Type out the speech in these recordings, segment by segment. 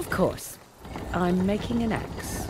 Of course. I'm making an axe.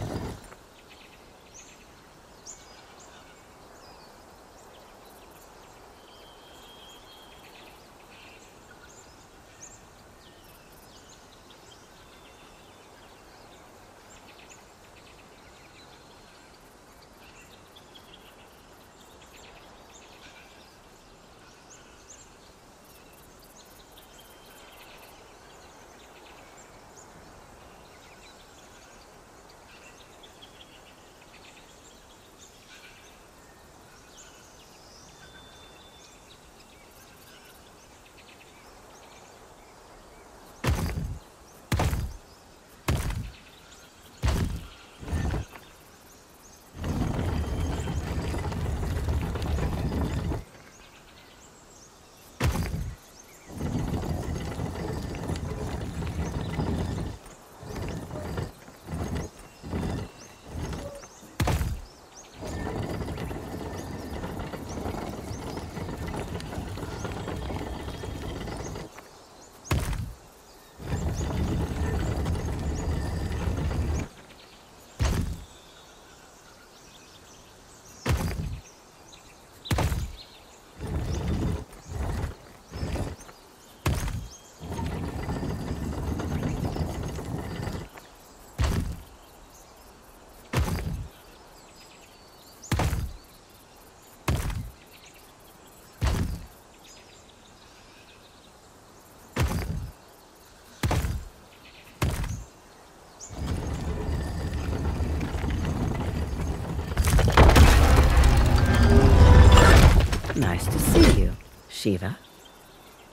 Nice to see you, Shiva.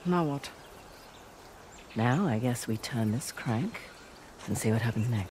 Now what? Now I guess we turn this crank and see what happens next.